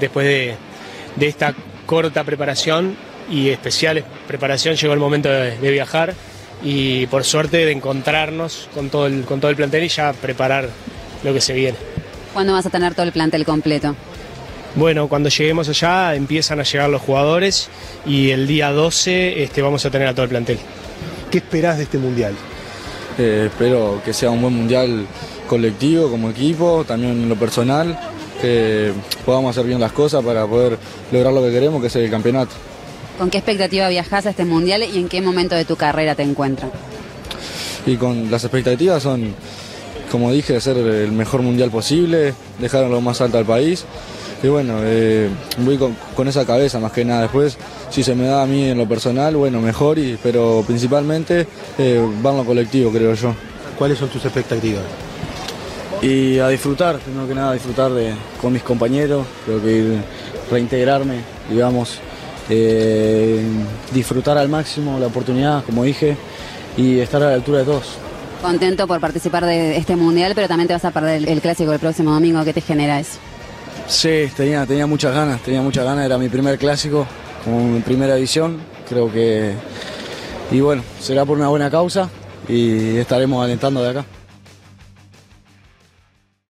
Después de, de esta corta preparación y especial preparación llegó el momento de, de viajar y por suerte de encontrarnos con todo, el, con todo el plantel y ya preparar lo que se viene. ¿Cuándo vas a tener todo el plantel completo? Bueno, cuando lleguemos allá empiezan a llegar los jugadores y el día 12 este, vamos a tener a todo el plantel. ¿Qué esperás de este mundial? Eh, espero que sea un buen mundial colectivo, como equipo, también en lo personal, que podamos hacer bien las cosas para poder lograr lo que queremos, que es el campeonato. ¿Con qué expectativa viajas a este mundial y en qué momento de tu carrera te encuentras? Y con las expectativas son, como dije, hacer el mejor mundial posible, dejar lo más alto al país. Y bueno, eh, voy con, con, esa cabeza más que nada. Después, si se me da a mí en lo personal, bueno, mejor, y, pero principalmente eh, va en lo colectivo, creo yo. ¿Cuáles son tus expectativas? Y a disfrutar, primero que nada, disfrutar de, con mis compañeros, creo que reintegrarme, digamos, eh, disfrutar al máximo la oportunidad, como dije, y estar a la altura de todos. Contento por participar de este mundial, pero también te vas a perder el, el clásico el próximo domingo. ¿Qué te genera eso? Sí, tenía, tenía muchas ganas, tenía muchas ganas, era mi primer clásico, mi primera edición, creo que... Y bueno, será por una buena causa y estaremos alentando de acá.